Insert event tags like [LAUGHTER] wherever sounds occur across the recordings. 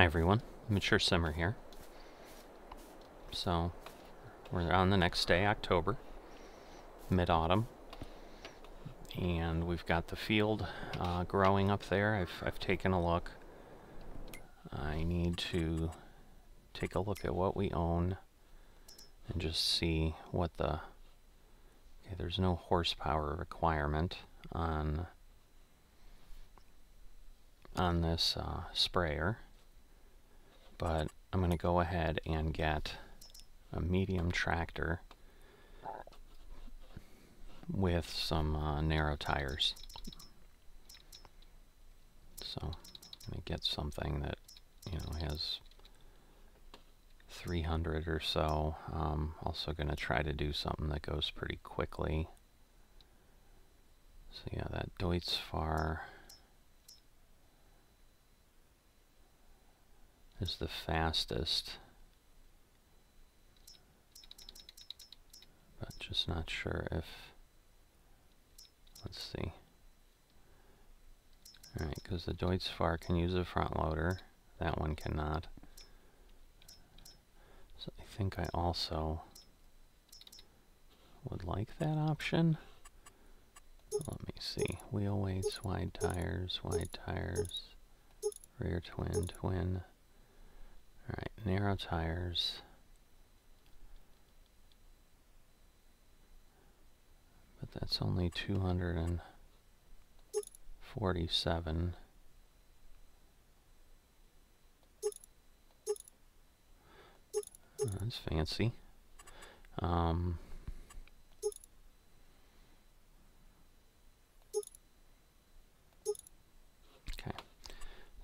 Hi everyone, Mature Simmer here. So, we're on the next day, October, mid-autumn, and we've got the field uh, growing up there. I've, I've taken a look. I need to take a look at what we own and just see what the... Okay, there's no horsepower requirement on on this uh, sprayer but I'm going to go ahead and get a medium tractor with some uh, narrow tires. So I'm going to get something that, you know, has 300 or so. Um, also going to try to do something that goes pretty quickly. So yeah, that Deutz-Fahr is the fastest. But just not sure if, let's see. Alright, because the Deutz-Fahr can use a front loader. That one cannot. So I think I also would like that option. Let me see. Wheel weights, wide tires, wide tires, rear twin, twin. Alright, narrow tires. But that's only 247. Oh, that's fancy. Um,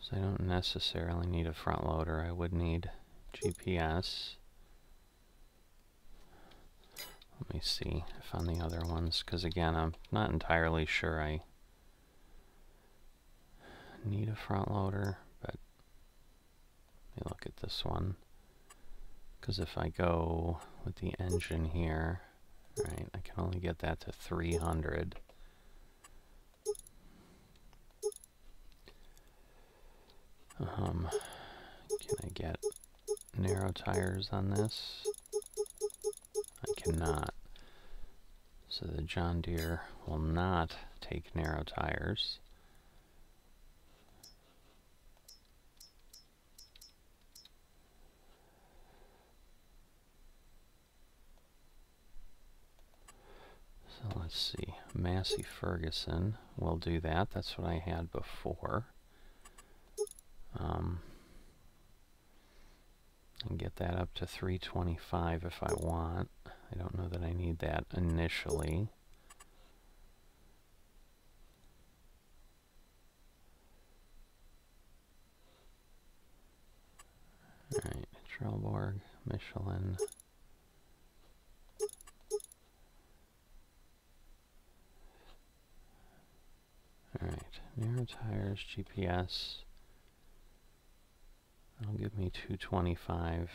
So I don't necessarily need a front loader. I would need GPS. Let me see if on the other ones, because again, I'm not entirely sure I need a front loader, but let me look at this one. Because if I go with the engine here, right, I can only get that to 300. Um, can I get narrow tires on this? I cannot. So the John Deere will not take narrow tires. So let's see, Massey Ferguson will do that. That's what I had before. Um, and get that up to 325 if I want. I don't know that I need that initially. Alright, Trelleborg, Michelin. Alright, narrow tires, GPS. That'll give me 225.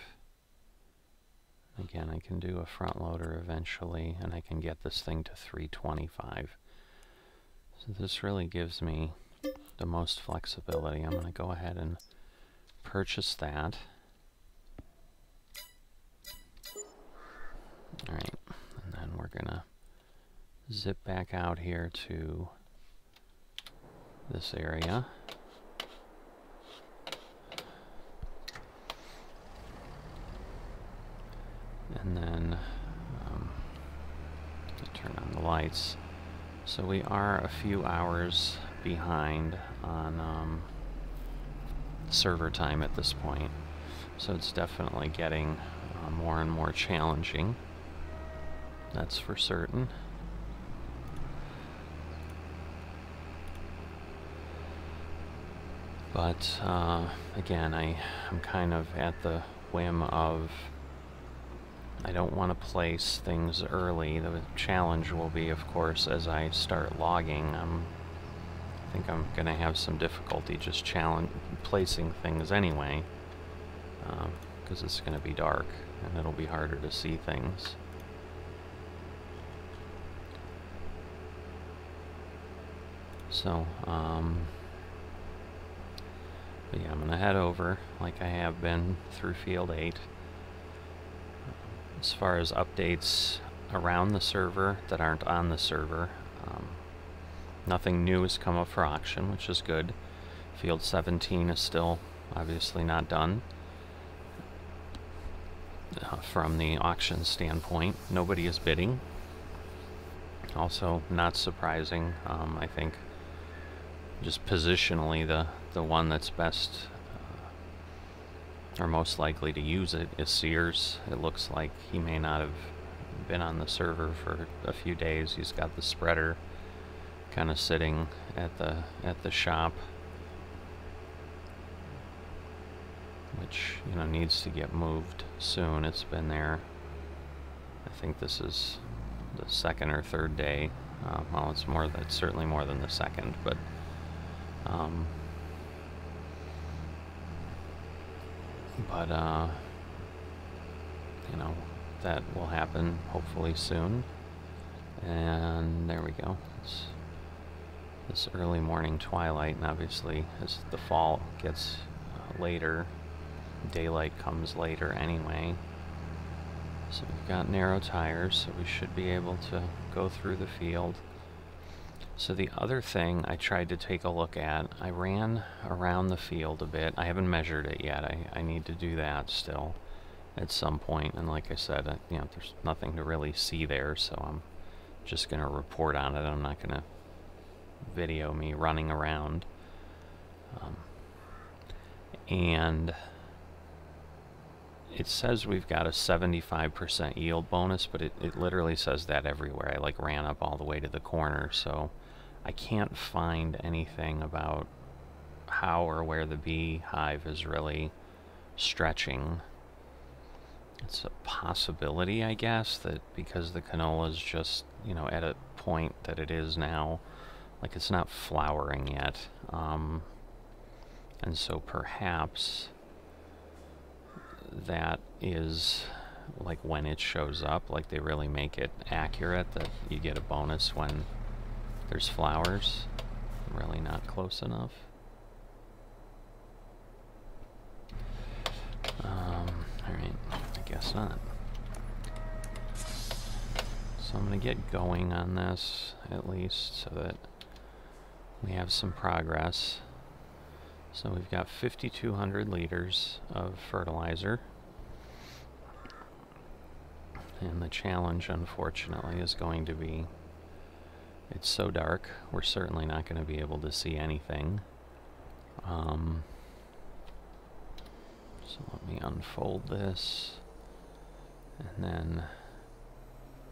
Again, I can do a front loader eventually, and I can get this thing to 325. So this really gives me the most flexibility. I'm going to go ahead and purchase that. Alright, and then we're going to zip back out here to this area. and then um, turn on the So we are a few hours behind on um, server time at this point. So it's definitely getting uh, more and more challenging. That's for certain. But uh, again, I, I'm kind of at the whim of I don't want to place things early. The challenge will be, of course, as I start logging, I'm, I think I'm going to have some difficulty just placing things anyway, because um, it's going to be dark and it'll be harder to see things. So, um, But yeah, I'm going to head over like I have been through Field 8. As far as updates around the server that aren't on the server, um, nothing new has come up for auction, which is good. Field 17 is still obviously not done. Uh, from the auction standpoint, nobody is bidding. Also, not surprising, um, I think just positionally the, the one that's best or most likely to use it is Sears. It looks like he may not have been on the server for a few days. He's got the spreader kind of sitting at the at the shop which you know needs to get moved soon. It's been there. I think this is the second or third day. Uh, well, it's more. It's certainly more than the second, but um, but uh, you know that will happen hopefully soon. And there we go. It's this early morning twilight, and obviously as the fall gets uh, later, daylight comes later anyway. So we've got narrow tires, so we should be able to go through the field. So the other thing I tried to take a look at, I ran around the field a bit. I haven't measured it yet. I, I need to do that still at some point. And like I said, I, you know, there's nothing to really see there, so I'm just going to report on it. I'm not going to video me running around. Um, and it says we've got a 75% yield bonus, but it, it literally says that everywhere. I like ran up all the way to the corner, so I can't find anything about how or where the beehive is really stretching. It's a possibility, I guess, that because the canola is just, you know, at a point that it is now, like it's not flowering yet. Um, and so perhaps that is like when it shows up, like they really make it accurate that you get a bonus when there's flowers. Really not close enough. Um, alright, I guess not. So I'm going to get going on this, at least, so that we have some progress. So we've got 5,200 liters of fertilizer. And the challenge, unfortunately, is going to be it's so dark, we're certainly not going to be able to see anything. Um, so let me unfold this, and then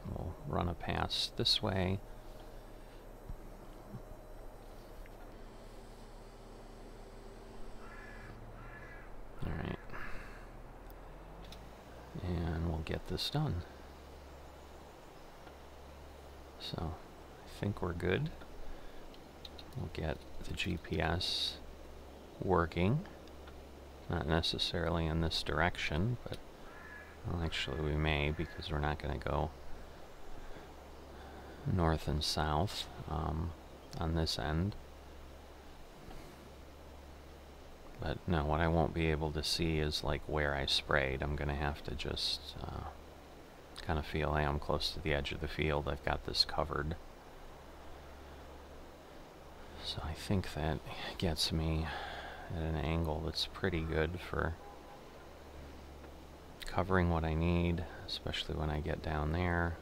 we'll run a pass this way. Alright. And we'll get this done. So think we're good. We'll get the GPS working. Not necessarily in this direction, but well, actually we may because we're not going to go north and south um, on this end. But no, what I won't be able to see is like where I sprayed. I'm going to have to just uh, kind of feel hey, I am close to the edge of the field. I've got this covered. So I think that gets me at an angle that's pretty good for covering what I need, especially when I get down there.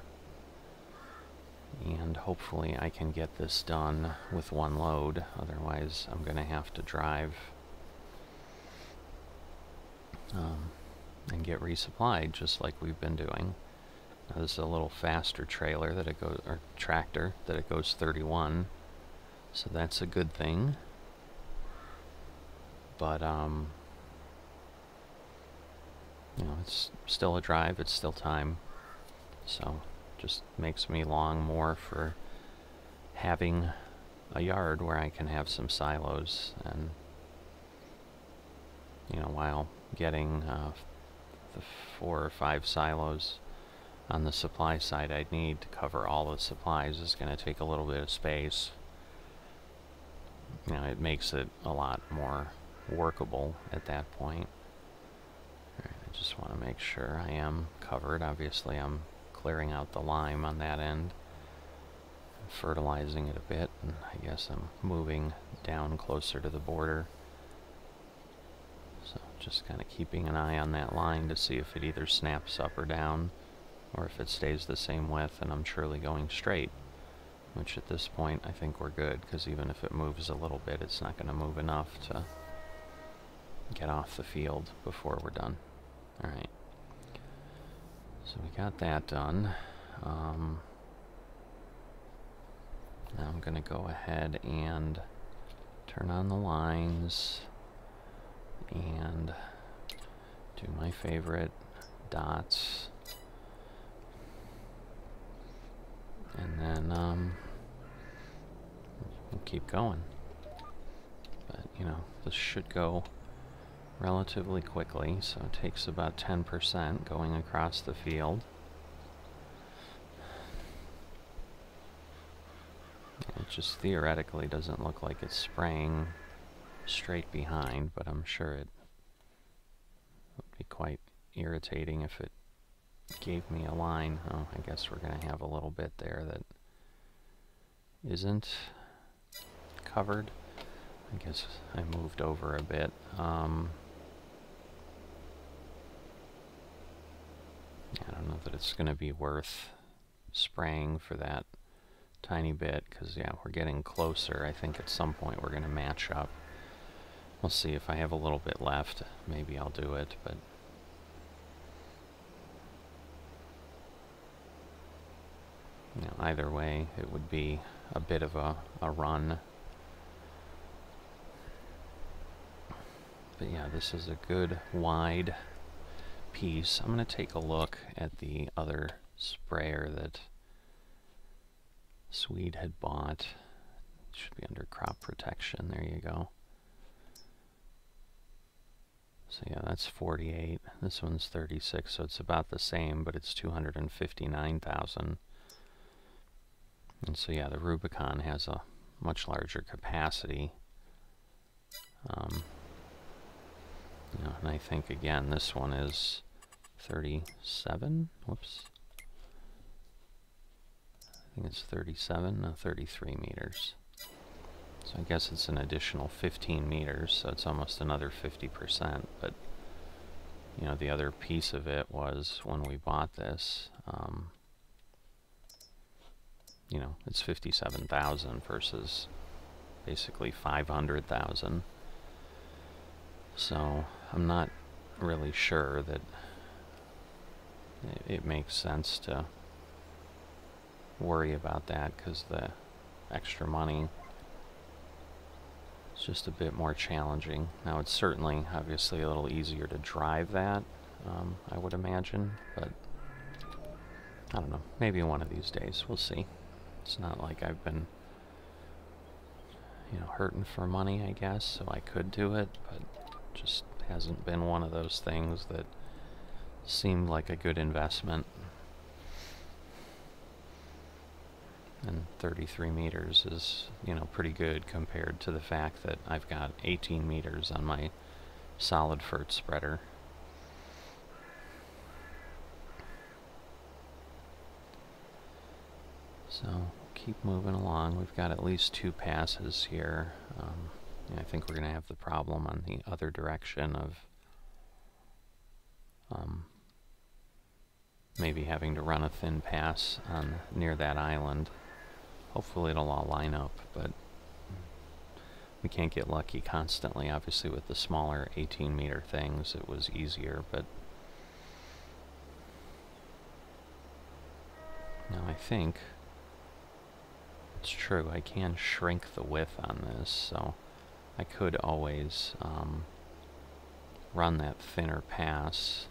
And hopefully I can get this done with one load, otherwise I'm going to have to drive um, and get resupplied just like we've been doing. Now this is a little faster trailer that it goes, or tractor that it goes 31 so that's a good thing. But, um, you know, it's still a drive, it's still time. So, just makes me long more for having a yard where I can have some silos and, you know, while getting uh, the four or five silos on the supply side I'd need to cover all the supplies is going to take a little bit of space you know, it makes it a lot more workable at that point. I just want to make sure I am covered. Obviously, I'm clearing out the lime on that end, fertilizing it a bit, and I guess I'm moving down closer to the border. So just kind of keeping an eye on that line to see if it either snaps up or down, or if it stays the same width and I'm surely going straight. Which at this point I think we're good, because even if it moves a little bit, it's not going to move enough to get off the field before we're done. Alright. So we got that done. Um, now I'm going to go ahead and turn on the lines and do my favorite dots. And then um, keep going. But, you know, this should go relatively quickly, so it takes about 10% going across the field. It just theoretically doesn't look like it's spraying straight behind, but I'm sure it would be quite irritating if it gave me a line. Oh, I guess we're going to have a little bit there that isn't covered. I guess I moved over a bit. Um, I don't know that it's going to be worth spraying for that tiny bit, because, yeah, we're getting closer. I think at some point we're going to match up. We'll see if I have a little bit left. Maybe I'll do it, but... You know, either way, it would be a bit of a, a run. But yeah, this is a good wide piece. I'm going to take a look at the other sprayer that Swede had bought. It should be under crop protection. There you go. So yeah, that's 48. This one's 36, so it's about the same, but it's 259,000. And so yeah, the Rubicon has a much larger capacity. Um, and I think again, this one is 37. Whoops. I think it's 37, no, 33 meters. So I guess it's an additional 15 meters, so it's almost another 50%. But, you know, the other piece of it was when we bought this, um, you know, it's 57,000 versus basically 500,000. So I'm not really sure that it, it makes sense to worry about that because the extra money it's just a bit more challenging. Now it's certainly, obviously, a little easier to drive that, um, I would imagine, but I don't know. Maybe one of these days. We'll see. It's not like I've been, you know, hurting for money, I guess, so I could do it, but just hasn't been one of those things that seemed like a good investment. and 33 meters is, you know, pretty good compared to the fact that I've got 18 meters on my solid fert spreader. So keep moving along. We've got at least two passes here. Um, I think we're going to have the problem on the other direction of um, maybe having to run a thin pass on near that island. Hopefully it'll all line up, but we can't get lucky constantly. Obviously with the smaller 18 meter things it was easier, but now I think it's true, I can shrink the width on this, so I could always um, run that thinner pass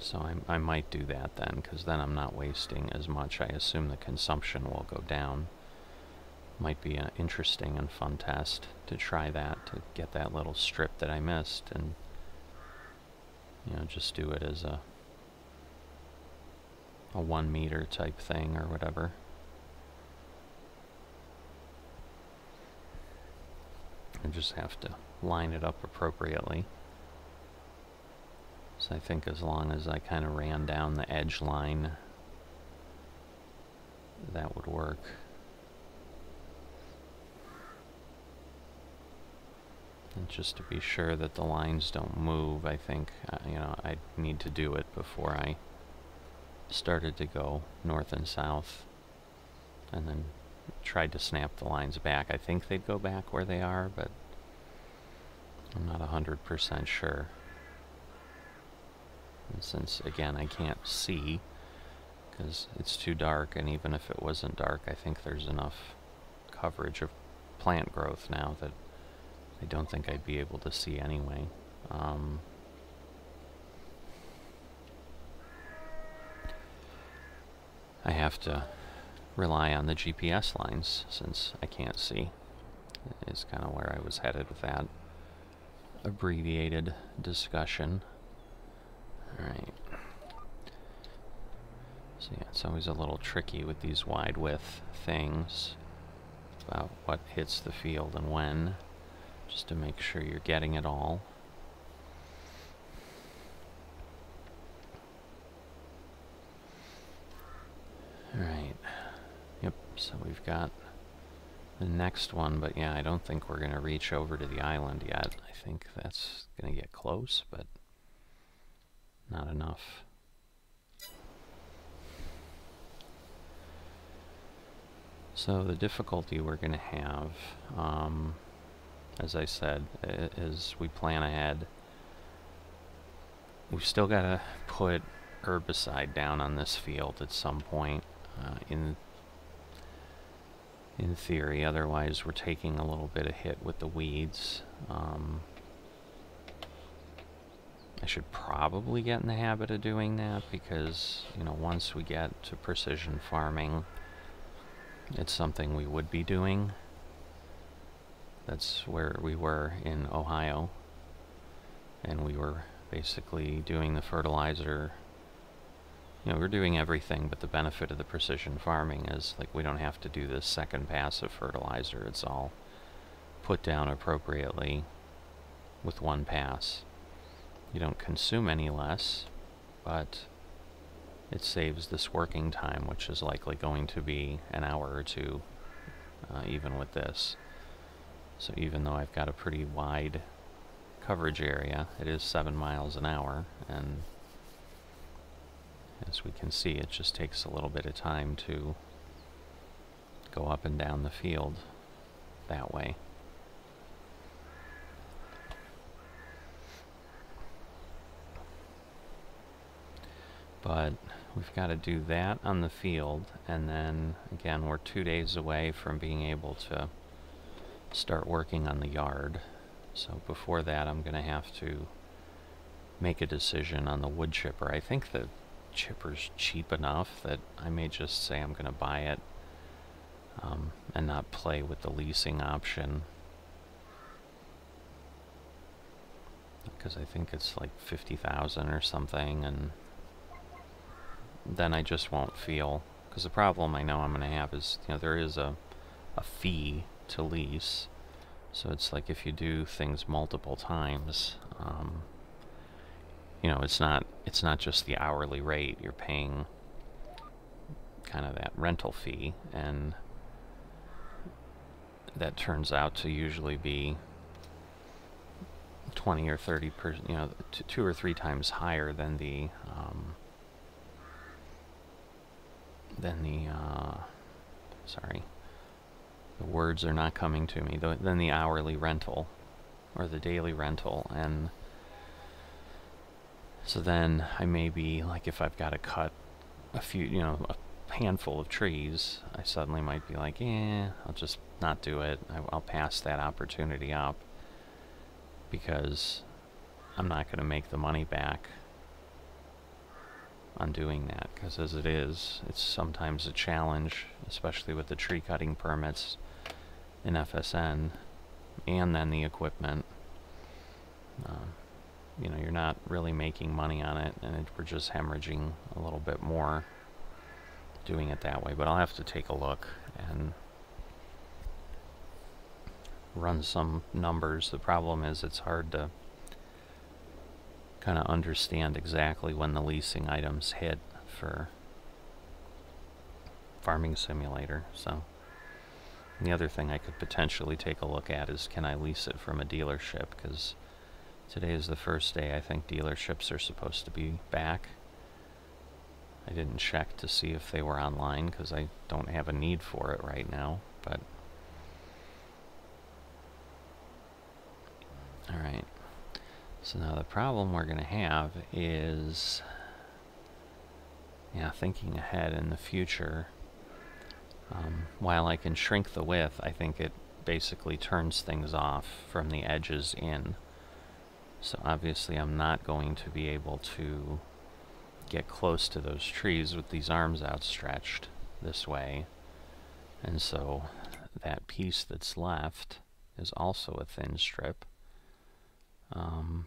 so I, I might do that then, because then I'm not wasting as much. I assume the consumption will go down. Might be an interesting and fun test to try that, to get that little strip that I missed, and you know, just do it as a a one meter type thing or whatever. I just have to line it up appropriately. So I think as long as I kind of ran down the edge line, that would work. And just to be sure that the lines don't move, I think, uh, you know, I need to do it before I started to go north and south. And then tried to snap the lines back. I think they'd go back where they are, but I'm not 100% sure. And since, again, I can't see because it's too dark, and even if it wasn't dark, I think there's enough coverage of plant growth now that I don't think I'd be able to see anyway. Um, I have to rely on the GPS lines since I can't see. Is kind of where I was headed with that abbreviated discussion. Alright. So yeah, it's always a little tricky with these wide width things about what hits the field and when, just to make sure you're getting it all. Alright. Yep, so we've got the next one, but yeah, I don't think we're going to reach over to the island yet. I think that's going to get close, but not enough. So the difficulty we're going to have, um, as I said, is we plan ahead. We've still got to put herbicide down on this field at some point uh, in in theory. Otherwise, we're taking a little bit of hit with the weeds. Um, I should probably get in the habit of doing that because, you know, once we get to precision farming, it's something we would be doing. That's where we were in Ohio. And we were basically doing the fertilizer you know, we're doing everything, but the benefit of the precision farming is like we don't have to do this second pass of fertilizer. It's all put down appropriately with one pass. You don't consume any less, but it saves this working time, which is likely going to be an hour or two, uh, even with this. So even though I've got a pretty wide coverage area, it is seven miles an hour, and as we can see, it just takes a little bit of time to go up and down the field that way. But we've got to do that on the field, and then, again, we're two days away from being able to start working on the yard. So before that, I'm going to have to make a decision on the wood chipper. I think that chipper's cheap enough that I may just say I'm going to buy it um, and not play with the leasing option. Because I think it's like 50,000 or something, and then I just won't feel. Because the problem I know I'm going to have is, you know, there is a, a fee to lease. So it's like if you do things multiple times, um, you know, it's not it's not just the hourly rate. You're paying kind of that rental fee, and that turns out to usually be 20 or 30 per, you know, two or three times higher than the um, than the uh, sorry, the words are not coming to me. Than the hourly rental or the daily rental, and so then I may be, like if I've got to cut a few, you know, a handful of trees, I suddenly might be like, eh, I'll just not do it. I'll pass that opportunity up because I'm not going to make the money back on doing that because as it is, it's sometimes a challenge, especially with the tree cutting permits in FSN and then the equipment. Um, you know, you're not really making money on it, and it, we're just hemorrhaging a little bit more doing it that way. But I'll have to take a look and run some numbers. The problem is it's hard to kind of understand exactly when the leasing items hit for Farming Simulator. So the other thing I could potentially take a look at is can I lease it from a dealership because today is the first day I think dealerships are supposed to be back. I didn't check to see if they were online because I don't have a need for it right now, but Alright, so now the problem we're going to have is, yeah, thinking ahead in the future, um, while I can shrink the width, I think it basically turns things off from the edges in. So obviously I'm not going to be able to get close to those trees with these arms outstretched this way. And so that piece that's left is also a thin strip. Um,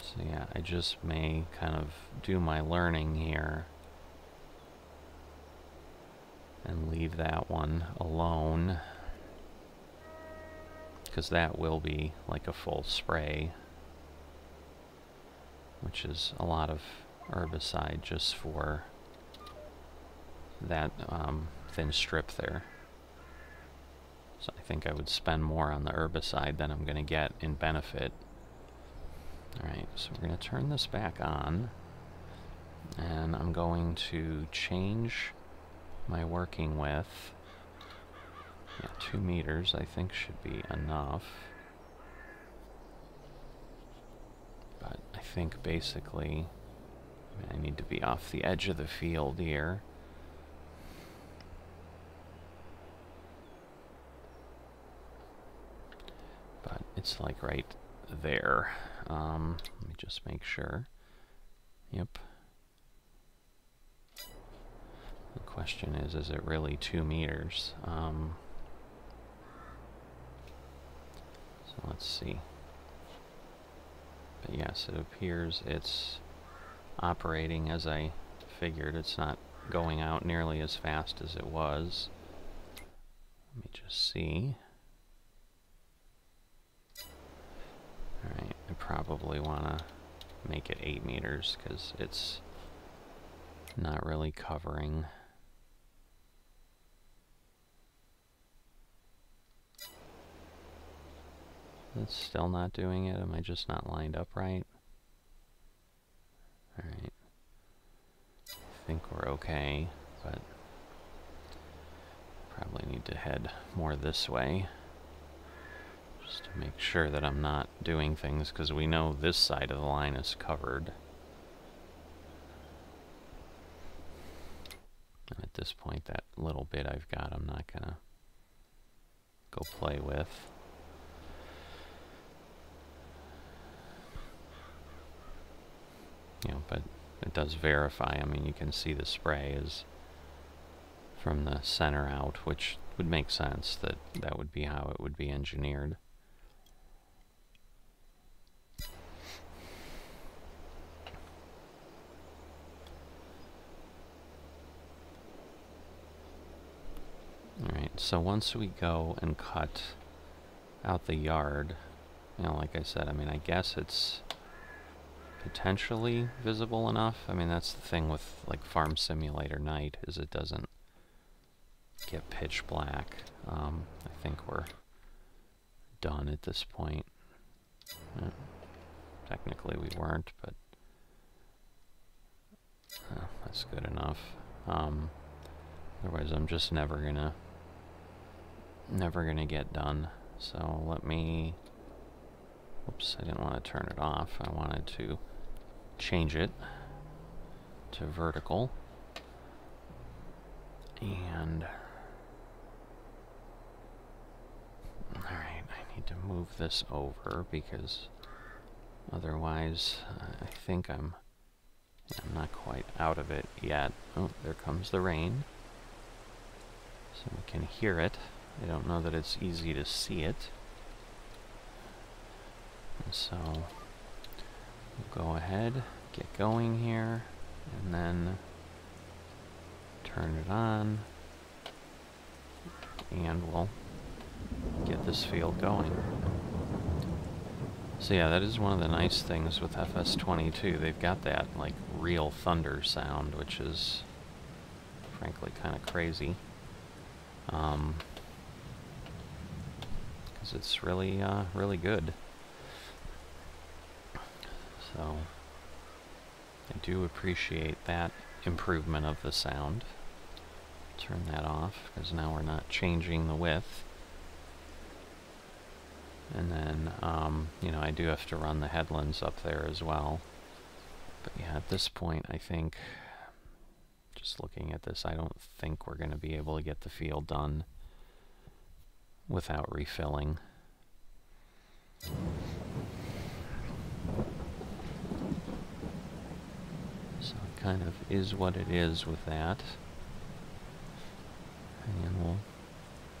so yeah, I just may kind of do my learning here and leave that one alone because that will be like a full spray which is a lot of herbicide just for that um, thin strip there. So I think I would spend more on the herbicide than I'm going to get in benefit. Alright, so we're going to turn this back on. And I'm going to change my working width. Yeah, two meters I think should be enough. But I think basically I need to be off the edge of the field here. But it's like right there. Um, let me just make sure. Yep. The question is, is it really two meters? Um, so let's see. But yes, it appears it's operating as I figured. It's not going out nearly as fast as it was. Let me just see. Alright, I probably want to make it 8 meters because it's not really covering It's still not doing it. Am I just not lined up right? Alright. I think we're okay, but probably need to head more this way. Just to make sure that I'm not doing things, because we know this side of the line is covered. And at this point, that little bit I've got, I'm not going to go play with. You know, but it does verify. I mean, you can see the spray is from the center out, which would make sense that that would be how it would be engineered. Alright, so once we go and cut out the yard, you know, like I said, I mean, I guess it's potentially visible enough. I mean, that's the thing with like Farm Simulator Night is it doesn't get pitch black. Um, I think we're done at this point. Uh, technically we weren't, but uh, that's good enough. Um, otherwise I'm just never gonna never gonna get done. So let me Oops, I didn't want to turn it off. I wanted to change it to vertical. And... Alright, I need to move this over because otherwise uh, I think I'm, I'm not quite out of it yet. Oh, there comes the rain. So we can hear it. I don't know that it's easy to see it. And so We'll go ahead, get going here, and then turn it on. and we'll get this field going. So yeah, that is one of the nice things with FS22. They've got that, like, real thunder sound, which is, frankly, kind of crazy. Um, because it's really, uh, really good. So, I do appreciate that improvement of the sound. Turn that off, because now we're not changing the width. And then, um, you know, I do have to run the headlands up there as well. But yeah, at this point, I think, just looking at this, I don't think we're going to be able to get the field done without refilling. So it kind of is what it is with that. And we'll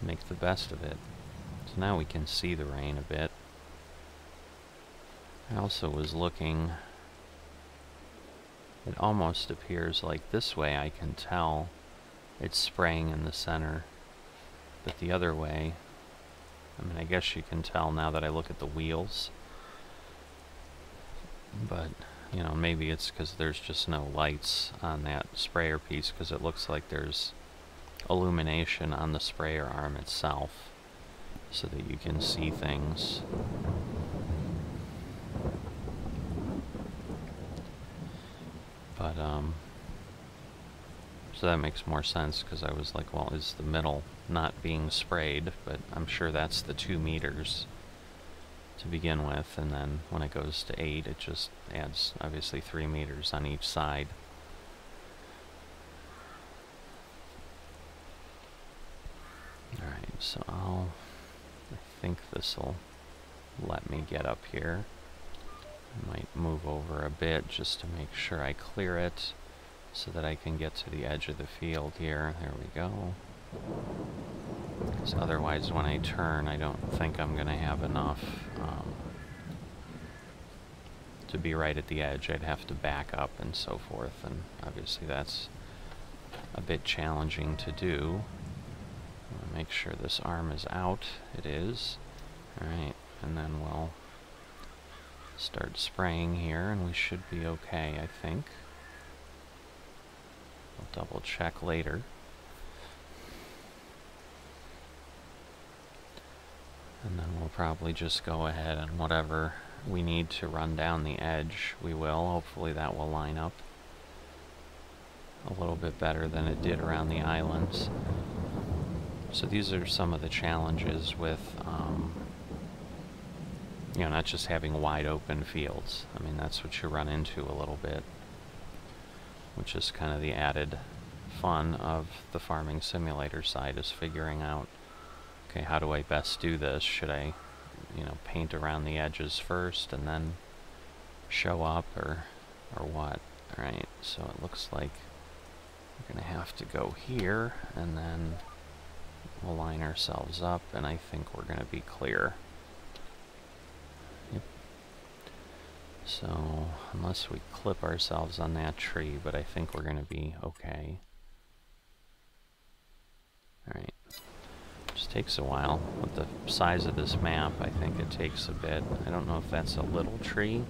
make the best of it. So now we can see the rain a bit. I also was looking, it almost appears like this way I can tell it's spraying in the center, but the other way, I mean I guess you can tell now that I look at the wheels, but you know maybe it's because there's just no lights on that sprayer piece because it looks like there's illumination on the sprayer arm itself so that you can see things. But, um, so that makes more sense because I was like, well, is the middle not being sprayed? But I'm sure that's the two meters to begin with, and then when it goes to eight, it just adds obviously three meters on each side. Alright, so I'll I think this will let me get up here. I might move over a bit just to make sure I clear it so that I can get to the edge of the field here. There we go. Because otherwise when I turn I don't think I'm going to have enough um, to be right at the edge. I'd have to back up and so forth and obviously that's a bit challenging to do make sure this arm is out. It is. Alright, and then we'll start spraying here, and we should be okay, I think. We'll double check later. And then we'll probably just go ahead and whatever we need to run down the edge, we will. Hopefully that will line up a little bit better than it did around the islands. So these are some of the challenges with, um, you know, not just having wide open fields. I mean, that's what you run into a little bit, which is kind of the added fun of the farming simulator side is figuring out, okay, how do I best do this? Should I, you know, paint around the edges first and then show up or, or what? All right, so it looks like we're going to have to go here and then We'll line ourselves up, and I think we're going to be clear. Yep. So, unless we clip ourselves on that tree, but I think we're going to be okay. Alright. Just takes a while. With the size of this map, I think it takes a bit. I don't know if that's a little tree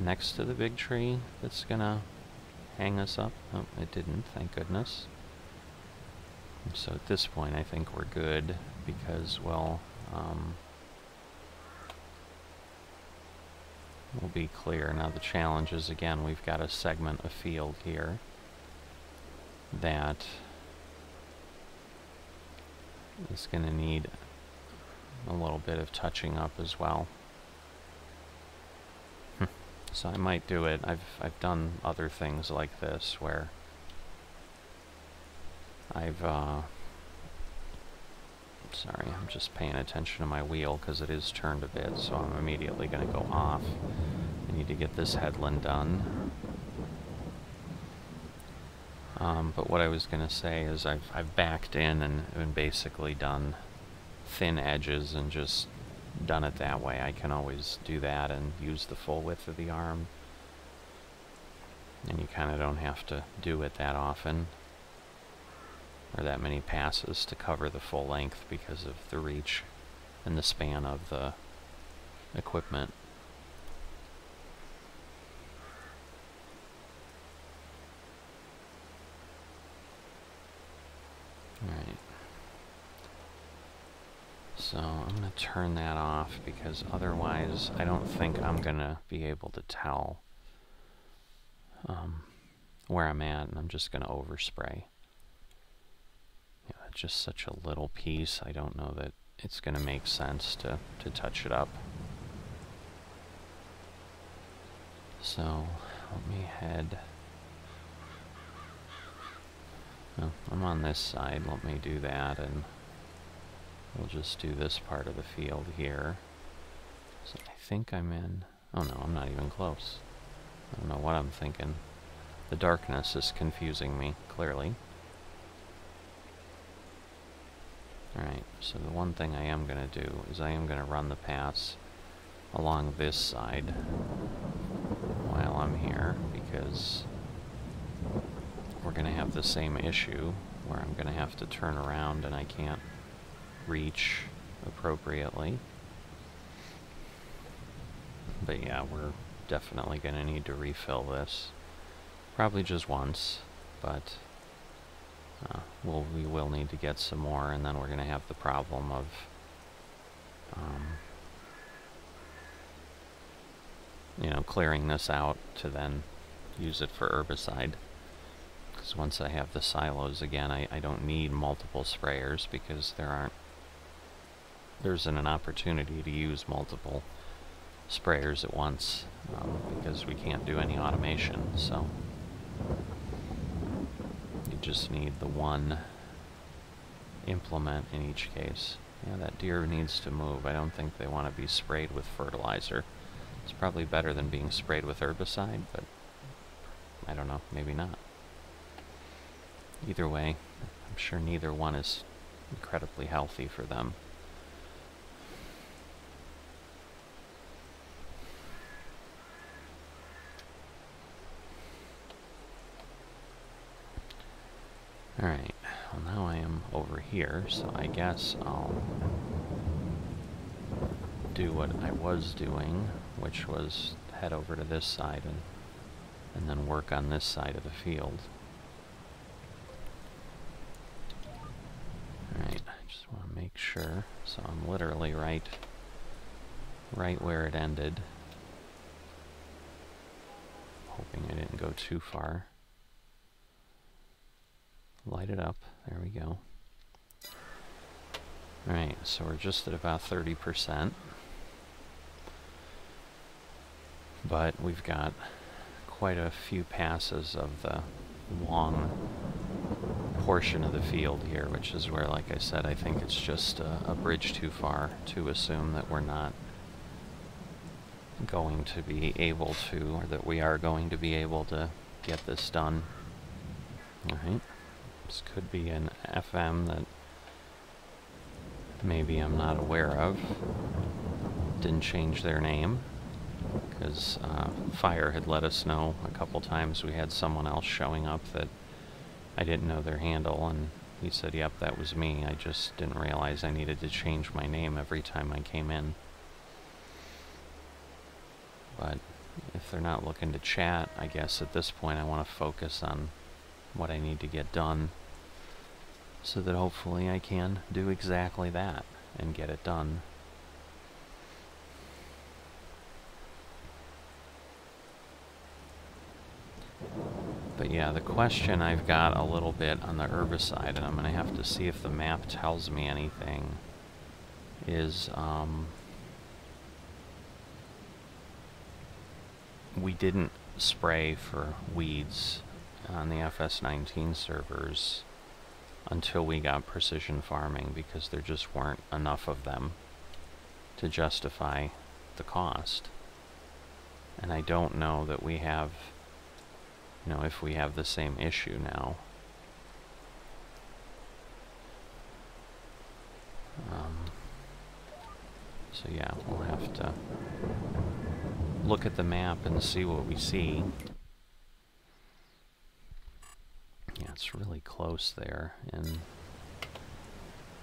next to the big tree that's gonna hang us up. Oh, it didn't, thank goodness. So at this point I think we're good because, well, um, we'll be clear. Now the challenge is, again, we've got a segment of field here that is going to need a little bit of touching up as well. so I might do it. I've, I've done other things like this where I've, uh, sorry, I'm just paying attention to my wheel because it is turned a bit, so I'm immediately going to go off. I need to get this headland done. Um, but what I was going to say is I've, I've backed in and, and basically done thin edges and just done it that way. I can always do that and use the full width of the arm. And you kind of don't have to do it that often. or that many passes to cover the full length because of the reach and the span of the equipment. Alright. So I'm going to turn that off because otherwise I don't think I'm going to be able to tell um, where I'm at and I'm just going to overspray. Yeah, just such a little piece. I don't know that it's going to make sense to, to touch it up. So let me head... Oh, I'm on this side. Let me do that and we'll just do this part of the field here. So I think I'm in... Oh no, I'm not even close. I don't know what I'm thinking. The darkness is confusing me, clearly. Alright, so the one thing I am going to do is I am going to run the pass along this side while I'm here, because we're going to have the same issue where I'm going to have to turn around and I can't reach appropriately. But yeah, we're definitely going to need to refill this. Probably just once, but uh, we'll, we will need to get some more, and then we're going to have the problem of um, you know, clearing this out to then use it for herbicide. Because once I have the silos again, I, I don't need multiple sprayers because there aren't, there isn't an opportunity to use multiple sprayers at once um, because we can't do any automation, so you just need the one implement in each case. Yeah, that deer needs to move. I don't think they want to be sprayed with fertilizer. It's probably better than being sprayed with herbicide, but I don't know, maybe not. Either way, I'm sure neither one is incredibly healthy for them. Alright, well now I am over here, so I guess I'll do what I was doing, which was head over to this side and, and then work on this side of the field. Alright, I just want to make sure. So I'm literally right, right where it ended. Hoping I didn't go too far. Light it up. There we go. Alright, so we're just at about 30%. but we've got quite a few passes of the long portion of the field here, which is where, like I said, I think it's just a, a bridge too far to assume that we're not going to be able to, or that we are going to be able to get this done. Alright, this could be an FM that maybe I'm not aware of. Didn't change their name because uh, Fire had let us know a couple times we had someone else showing up that I didn't know their handle, and he said, yep, that was me. I just didn't realize I needed to change my name every time I came in. But if they're not looking to chat, I guess at this point I want to focus on what I need to get done so that hopefully I can do exactly that and get it done. But yeah, the question I've got a little bit on the herbicide, and I'm going to have to see if the map tells me anything, is um, we didn't spray for weeds on the FS19 servers until we got precision farming because there just weren't enough of them to justify the cost. And I don't know that we have you know, if we have the same issue now. Um, so yeah, we'll have to look at the map and see what we see. Yeah, It's really close there and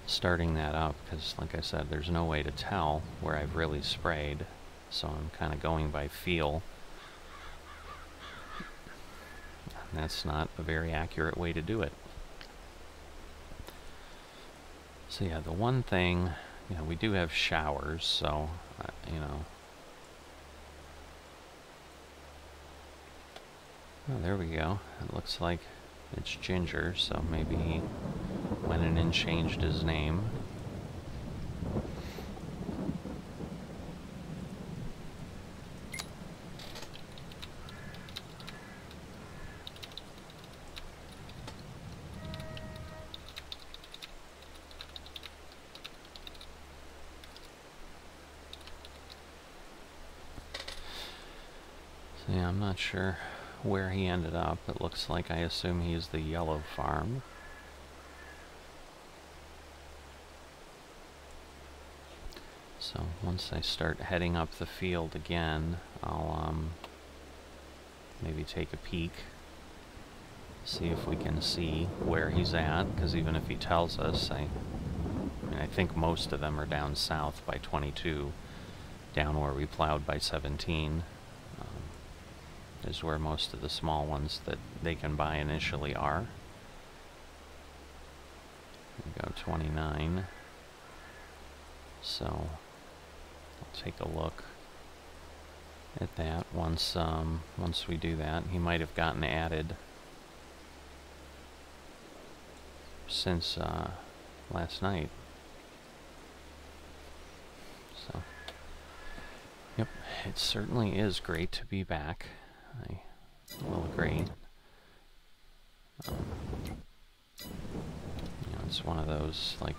starting that up because, like I said, there's no way to tell where I've really sprayed. So I'm kind of going by feel. And that's not a very accurate way to do it. So yeah, the one thing, you know, we do have showers, so, uh, you know. Oh, there we go. It looks like it's Ginger, so maybe he went in and changed his name. So yeah, I'm not sure where he ended up. It looks like I assume he's the yellow farm. So once I start heading up the field again, I'll um, maybe take a peek, see if we can see where he's at, because even if he tells us, I, I, mean, I think most of them are down south by 22, down where we plowed by 17 is where most of the small ones that they can buy initially are. We go 29. So I'll take a look at that once um, once we do that. He might have gotten added since uh, last night. So, yep, it certainly is great to be back. I will agree. Um, you know, it's one of those, like,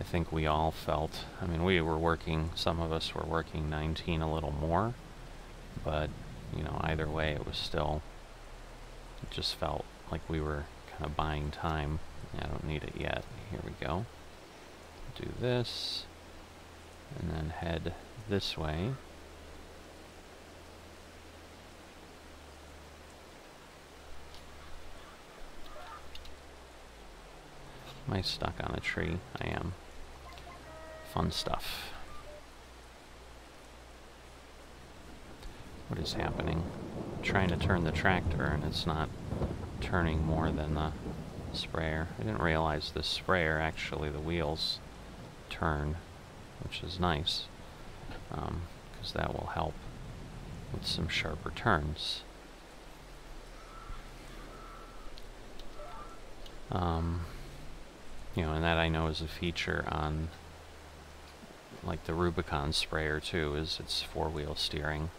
I think we all felt, I mean, we were working, some of us were working 19 a little more, but, you know, either way, it was still, it just felt like we were kind of buying time. I don't need it yet. Here we go. Do this, and then head this way. Am I stuck on a tree? I am. Fun stuff. What is happening? I'm trying to turn the tractor and it's not turning more than the sprayer. I didn't realize the sprayer actually the wheels turn, which is nice, because um, that will help with some sharper turns. Um, you know, and that I know is a feature on like the Rubicon sprayer too, is its four-wheel steering.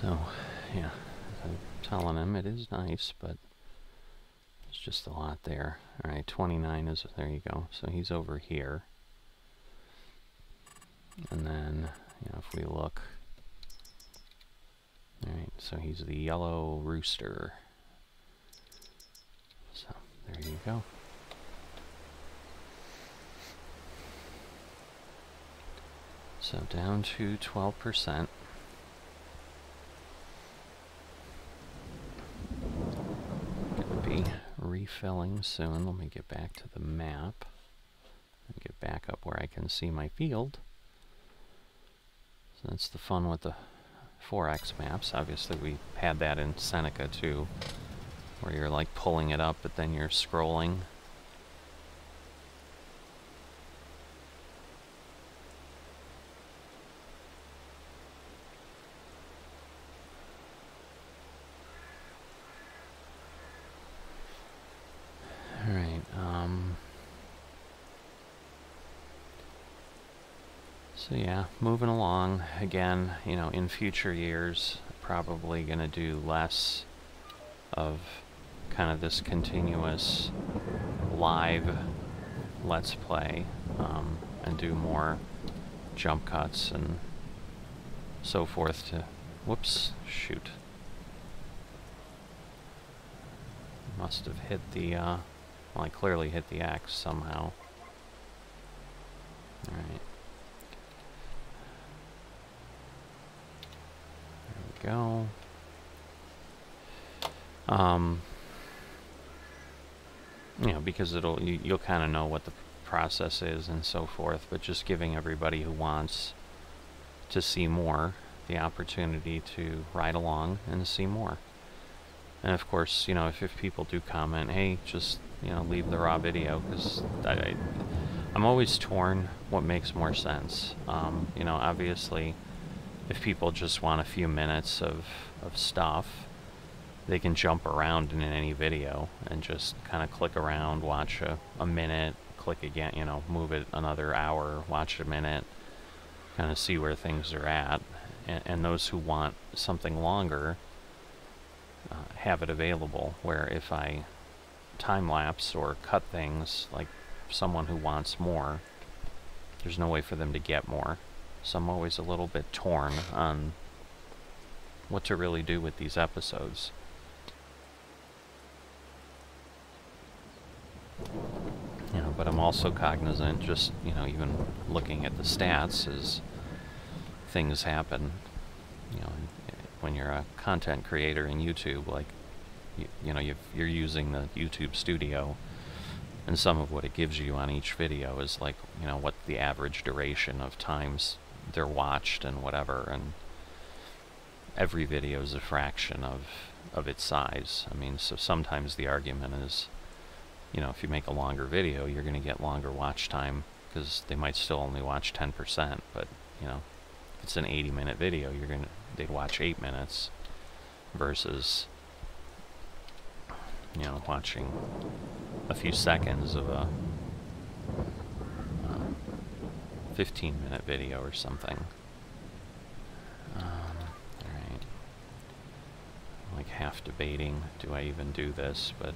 So, yeah, I'm telling him but it's just a lot there. Alright, 29 is, there you go. So he's over here. And then, you know, if we look, alright, so he's the yellow rooster. So, there you go. So down to 12%. Refilling soon. Let me get back to the map and get back up where I can see my field. So that's the fun with the 4X maps. Obviously we had that in Seneca too, where you're like pulling it up but then you're scrolling So yeah, moving along. Again, you know, in future years, probably going to do less of kind of this continuous live Let's Play. Um, and do more jump cuts and so forth to... Whoops, shoot. Must have hit the, uh, well, I clearly hit the axe somehow. Alright. There we go. Um, you know, because it'll, you, you'll kind of know what the process is and so forth, but just giving everybody who wants to see more the opportunity to ride along and see more. And of course, you know, if, if people do comment, hey, just, you know, leave the raw video, because I, I, am always torn what makes more sense. Um, you know, obviously, if people just want a few minutes of, of stuff, they can jump around in any video and just kind of click around, watch a, a minute, click again, you know, move it another hour, watch a minute, kind of see where things are at. And, and those who want something longer uh, have it available, where if I time lapse or cut things, like someone who wants more, there's no way for them to get more. So I'm always a little bit torn on what to really do with these episodes. You know, but I'm also cognizant, just, you know, even looking at the stats, as things happen, you know, eh, when you're a content creator in YouTube, like, you, you know, you are using the YouTube studio, and some of what it gives you on each video is like, you know, what the average duration of times they're watched and whatever, and every video is a fraction of, of its size. I mean, so sometimes the argument is, you know, if you make a longer video, you're going to get longer watch time because they might still only watch 10%, but, you know, if it's an 80 minute video, you're going to, they'd watch 8 minutes versus, you know, watching a few seconds of a 15 minute video or something. Um, alright. Like half debating, do I even do this, but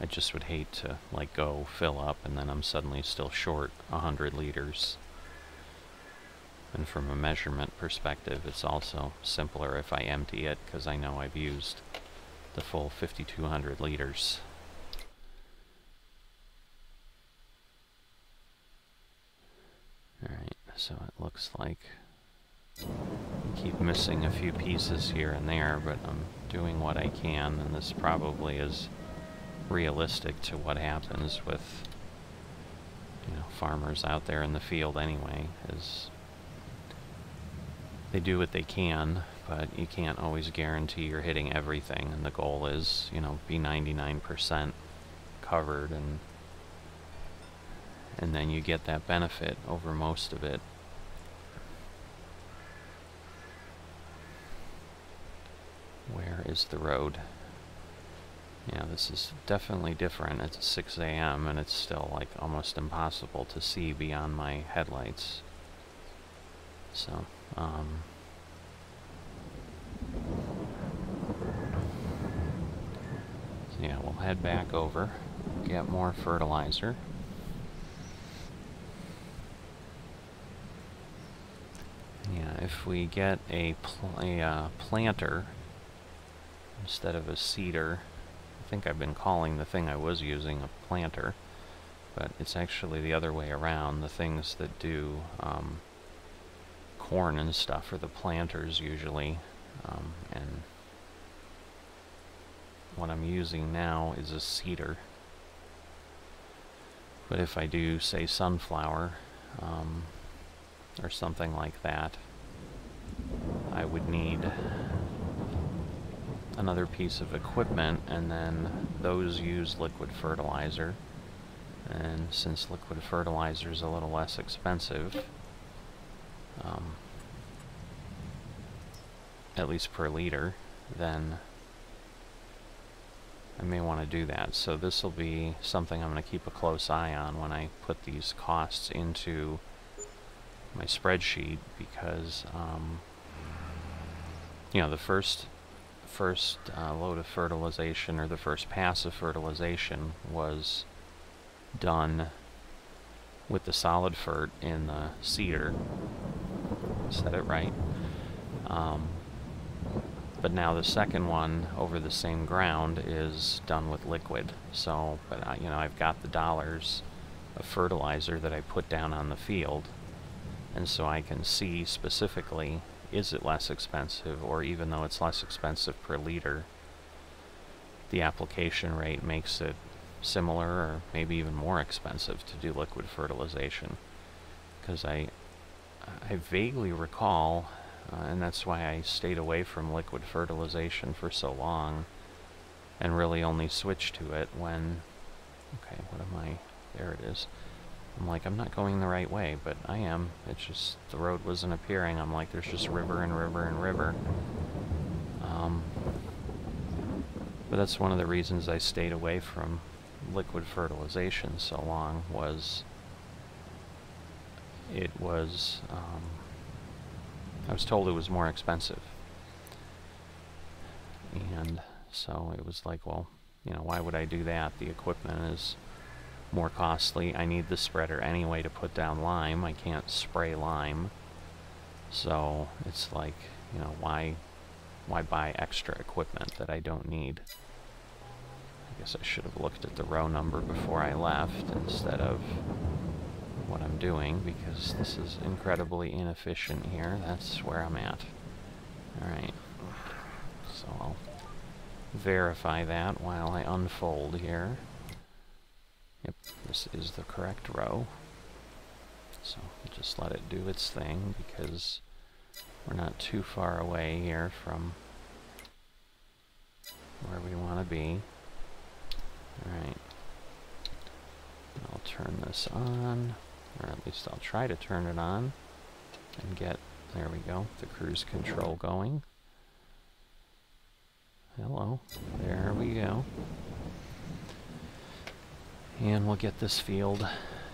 I just would hate to like go fill up and then I'm suddenly still short 100 liters. And from a measurement perspective, it's also simpler if I empty it because I know I've used the full 5200 liters. Alright, so it looks like I keep missing a few pieces here and there, but I'm doing what I can, and this probably is realistic to what happens with you know farmers out there in the field anyway is they do what they can but you can't always guarantee you're hitting everything and the goal is you know be 99% covered and and then you get that benefit over most of it where is the road yeah, this is definitely different. It's 6 a.m. and it's still like almost impossible to see beyond my headlights. So, um... So yeah, we'll head back over, get more fertilizer. Yeah, if we get a, pl a uh, planter instead of a seeder, I think I've been calling the thing I was using a planter, but it's actually the other way around. The things that do um, corn and stuff are the planters usually, um, and what I'm using now is a seeder. But if I do, say, sunflower, um, or something like that, I would need another piece of equipment and then those use liquid fertilizer. And since liquid fertilizer is a little less expensive um, at least per liter then I may want to do that. So this will be something I'm going to keep a close eye on when I put these costs into my spreadsheet because um, you know the first first uh, load of fertilization or the first pass of fertilization was done with the solid fert in the seeder. Said it right. Um, but now the second one over the same ground is done with liquid. So, but I, you know, I've got the dollars of fertilizer that I put down on the field, and so I can see specifically is it less expensive, or even though it's less expensive per liter, the application rate makes it similar or maybe even more expensive to do liquid fertilization. Because I, I vaguely recall, uh, and that's why I stayed away from liquid fertilization for so long, and really only switched to it when, okay, what am I, there it is. I'm like, I'm not going the right way, but I am. It's just, the road wasn't appearing. I'm like, there's just river and river and river. Um, but that's one of the reasons I stayed away from liquid fertilization so long was it was um, I was told it was more expensive and so it was like well you know why would I do that the equipment is more costly I need the spreader anyway to put down lime I can't spray lime so it's like you know why why buy extra equipment that I don't need I guess I should have looked at the row number before I left instead of what I'm doing because this is incredibly inefficient here. That's where I'm at. Alright. So I'll verify that while I unfold here. Yep, this is the correct row. So just let it do its thing because we're not too far away here from where we want to be. Alright. I'll turn this on, or at least I'll try to turn it on and get, there we go, the cruise control going. Hello, there we go. And we'll get this field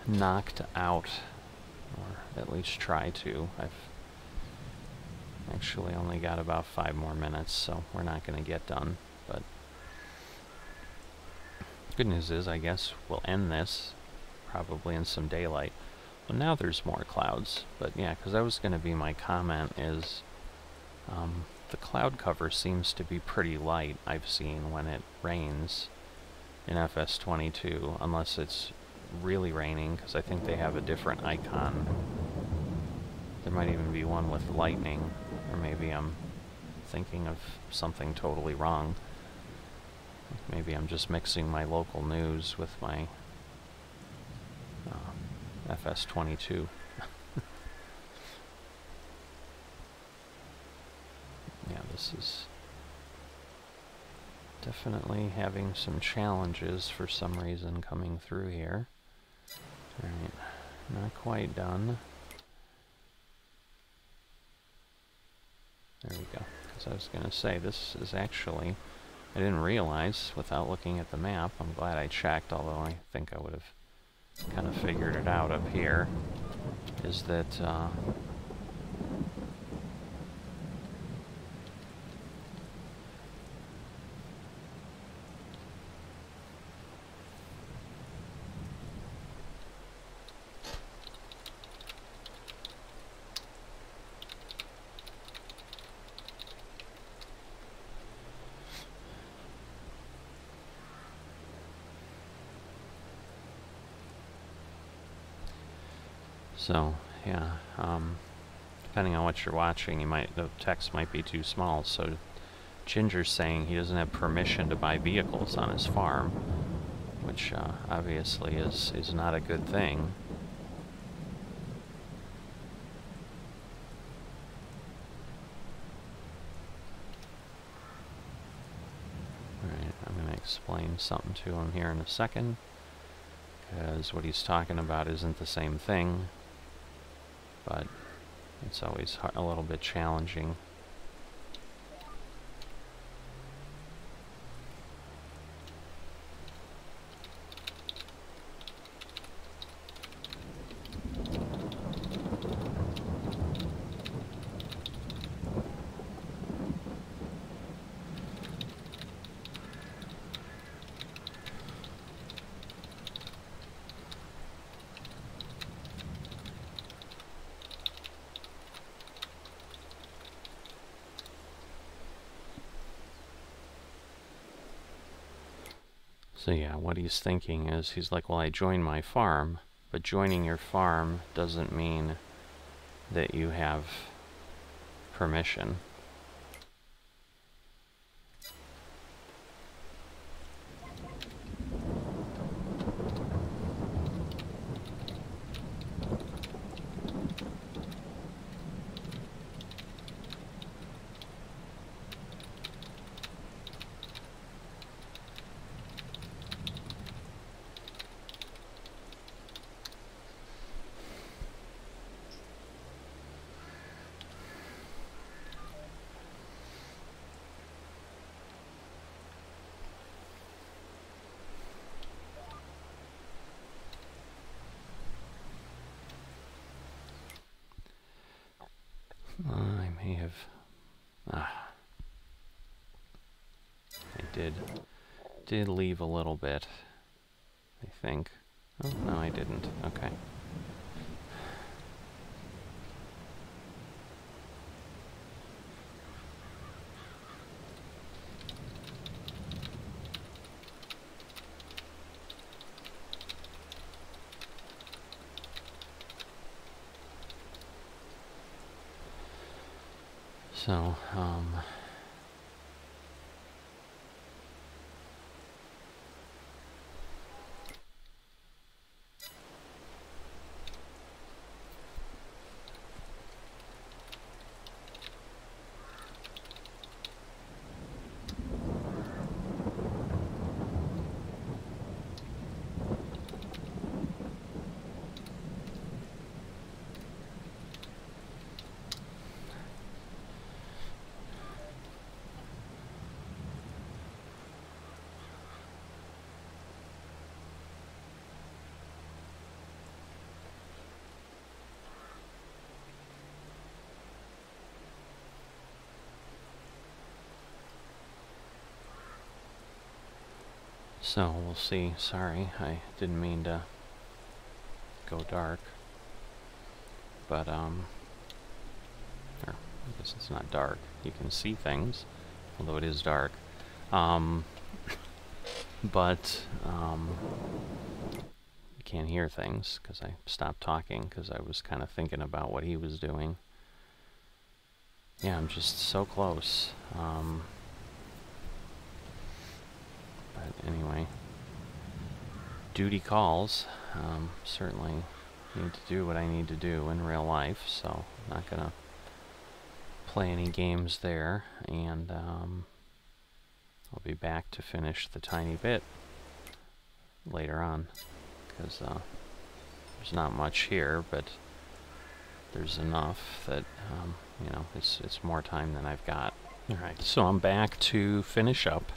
knocked out, or at least try to. I've actually only got about five more minutes, so we're not going to get done, but Good news is, I guess, we'll end this probably in some daylight. Well, now there's more clouds, but yeah, because that was going to be my comment is um, the cloud cover seems to be pretty light, I've seen, when it rains in FS22, unless it's really raining, because I think they have a different icon. There might even be one with lightning, or maybe I'm thinking of something totally wrong. Maybe I'm just mixing my local news with my uh, FS22. [LAUGHS] yeah, this is definitely having some challenges for some reason coming through here. Alright, not quite done. There we go. Because I was going to say, this is actually I didn't realize without looking at the map. I'm glad I checked, although I think I would have kind of figured it out up here, is that uh, So, yeah, um, depending on what you're watching, you might the text might be too small. So, Ginger's saying he doesn't have permission to buy vehicles on his farm, which uh, obviously is is not a good thing. Alright, I'm going to explain something to him here in a second, because what he's talking about isn't the same thing but it's always a little bit challenging So yeah, what he's thinking is he's like, well, I joined my farm, but joining your farm doesn't mean that you have permission. I may have... Ah. I did, did leave a little bit, I think. Oh, no, I didn't. Okay. So, um... So we'll see. Sorry, I didn't mean to go dark. But, um, or, I guess it's not dark. You can see things, although it is dark. Um, [LAUGHS] but, um, you can't hear things because I stopped talking because I was kind of thinking about what he was doing. Yeah, I'm just so close. Um, but anyway, duty calls. Um, certainly need to do what I need to do in real life, so I'm not going to play any games there. And um, I'll be back to finish the tiny bit later on, because uh, there's not much here, but there's enough that, um, you know, it's, it's more time than I've got. Alright, so I'm back to finish up.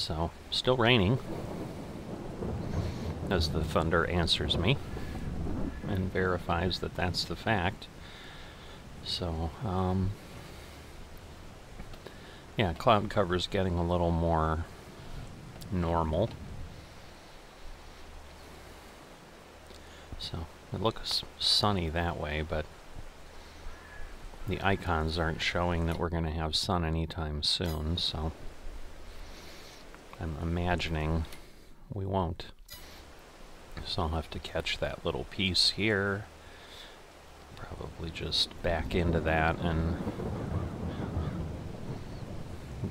So, still raining as the thunder answers me and verifies that that's the fact. So, um, yeah, cloud cover is getting a little more normal. So, it looks sunny that way, but the icons aren't showing that we're going to have sun anytime soon, so... I'm imagining we won't. So I'll have to catch that little piece here. Probably just back into that and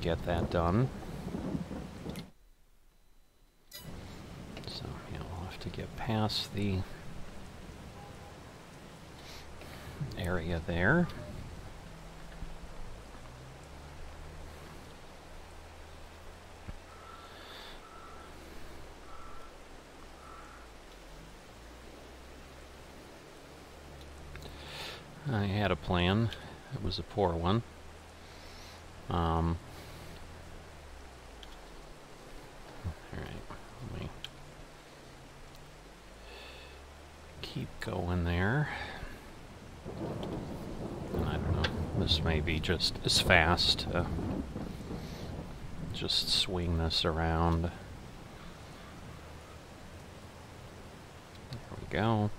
get that done. So yeah, we'll have to get past the area there. I had a plan. It was a poor one. Um, Alright, let me keep going there. I don't know, this may be just as fast. Uh, just swing this around. There we go.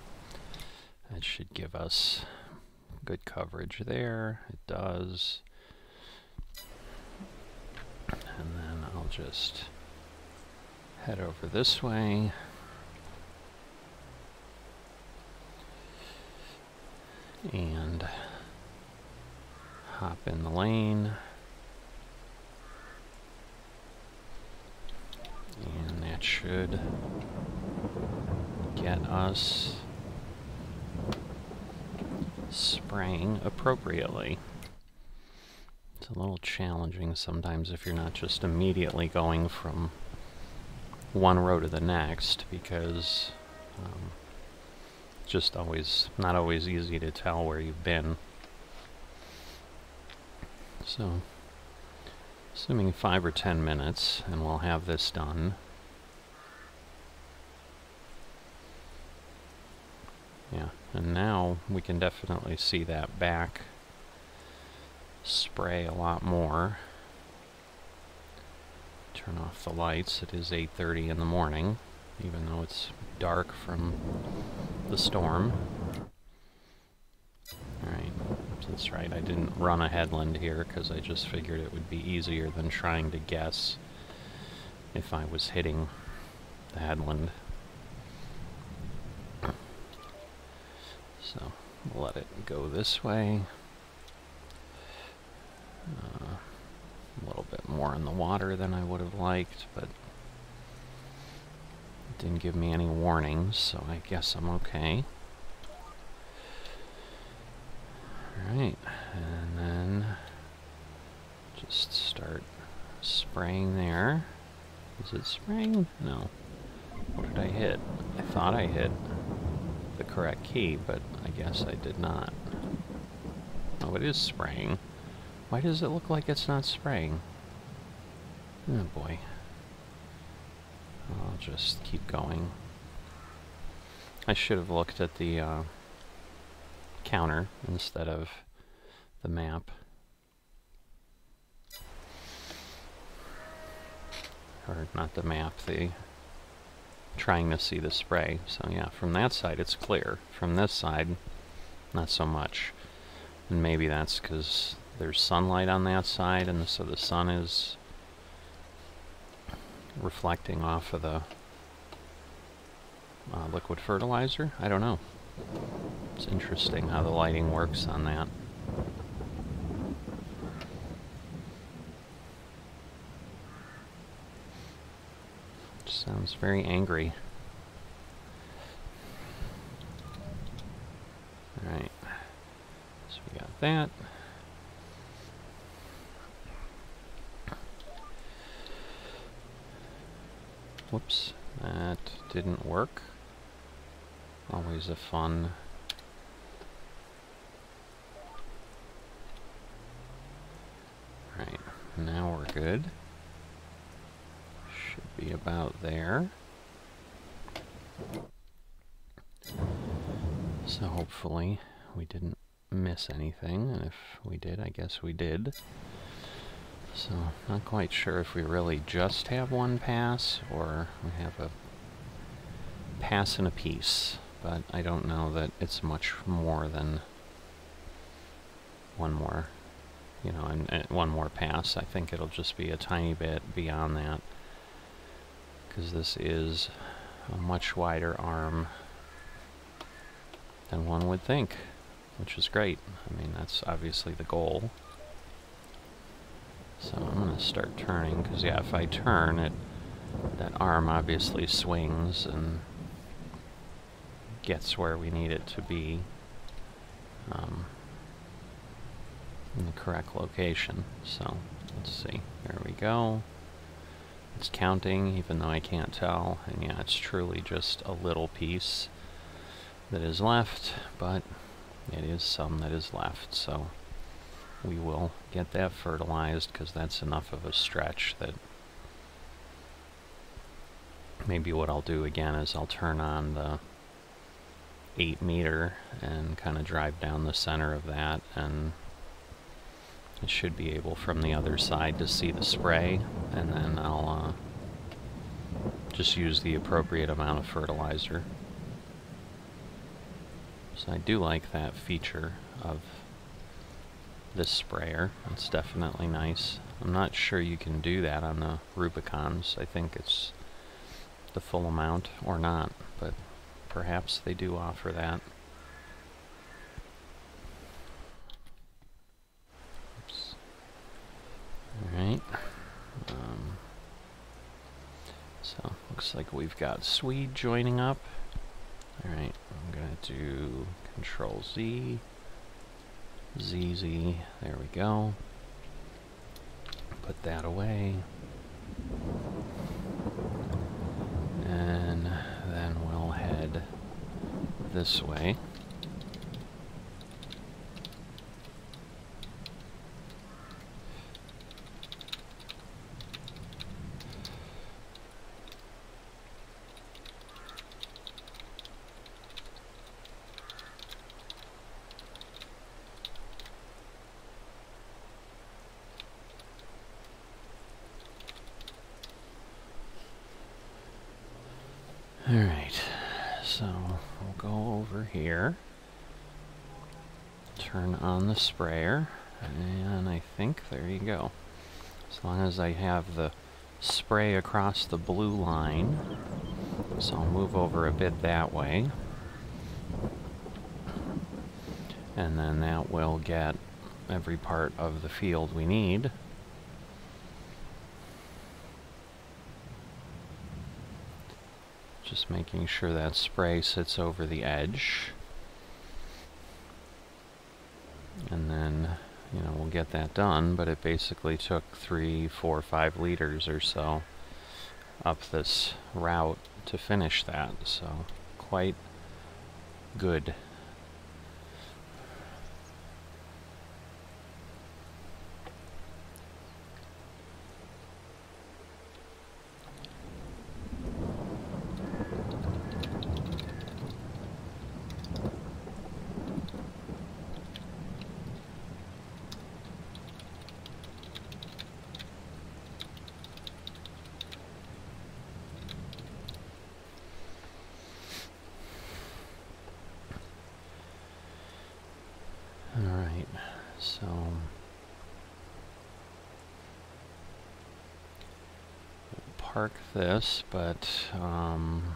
That should give us good coverage there. It does. And then I'll just head over this way. And hop in the lane. And that should get us spraying appropriately. It's a little challenging sometimes if you're not just immediately going from one row to the next because um, just always not always easy to tell where you've been. So, assuming five or ten minutes, and we'll have this done. Yeah, and now we can definitely see that back spray a lot more. Turn off the lights. It is 8.30 in the morning, even though it's dark from the storm. Alright, that's right. I didn't run a headland here because I just figured it would be easier than trying to guess if I was hitting the headland. So, we'll let it go this way. Uh, a little bit more in the water than I would have liked, but it didn't give me any warnings, so I guess I'm okay. Alright, and then just start spraying there. Is it spraying? No. What did I hit? I thought I hit correct key, but I guess I did not. Oh, it is spraying. Why does it look like it's not spraying? Oh boy. I'll just keep going. I should have looked at the uh, counter instead of the map. Or not the map, the trying to see the spray. So yeah, from that side it's clear. From this side, not so much. And maybe that's because there's sunlight on that side, and so the sun is reflecting off of the uh, liquid fertilizer. I don't know. It's interesting how the lighting works on that. Sounds very angry. Alright. So we got that. Whoops, that didn't work. Always a fun Right, now we're good. Be about there. So hopefully we didn't miss anything, and if we did, I guess we did. So, not quite sure if we really just have one pass, or we have a pass and a piece, but I don't know that it's much more than one more, you know, and, and one more pass. I think it'll just be a tiny bit beyond that, because this is a much wider arm than one would think, which is great. I mean, that's obviously the goal. So I'm going to start turning, because yeah, if I turn, it that arm obviously swings and gets where we need it to be um, in the correct location. So let's see, there we go. It's counting, even though I can't tell, and yeah, it's truly just a little piece that is left, but it is some that is left, so we will get that fertilized because that's enough of a stretch that maybe what I'll do again is I'll turn on the 8 meter and kind of drive down the center of that and I should be able from the other side to see the spray and then I'll uh, just use the appropriate amount of fertilizer. So I do like that feature of this sprayer. It's definitely nice. I'm not sure you can do that on the Rubicons. I think it's the full amount or not, but perhaps they do offer that. Oops. Alright. Um, so, looks like we've got Swede joining up. Alright, I'm going to do Control Z, ZZ, there we go. Put that away. And then we'll head this way. Alright, so we'll go over here, turn on the sprayer, and I think there you go. As long as I have the spray across the blue line, so I'll move over a bit that way. And then that will get every part of the field we need. Just making sure that spray sits over the edge. And then, you know, we'll get that done, but it basically took three, four, five liters or so up this route to finish that, so quite good. Alright, so... park this, but um,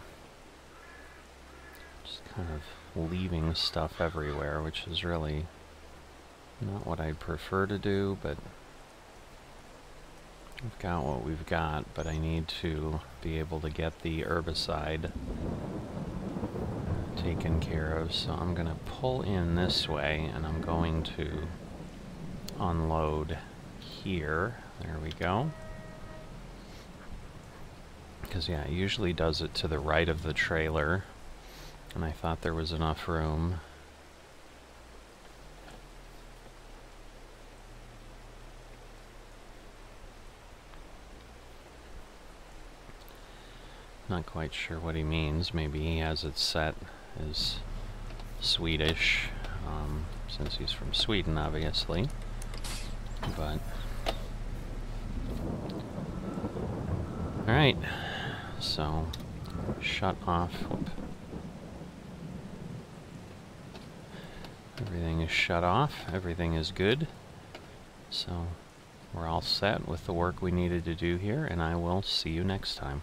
just kind of leaving stuff everywhere, which is really not what I'd prefer to do, but I've got what we've got, but I need to be able to get the herbicide taken care of. So I'm going to pull in this way and I'm going to unload here. There we go. Because, yeah, it usually does it to the right of the trailer. And I thought there was enough room. Not quite sure what he means. Maybe he has it set as Swedish, um, since he's from Sweden, obviously. But all right, so shut off. Everything is shut off. Everything is good. So we're all set with the work we needed to do here, and I will see you next time.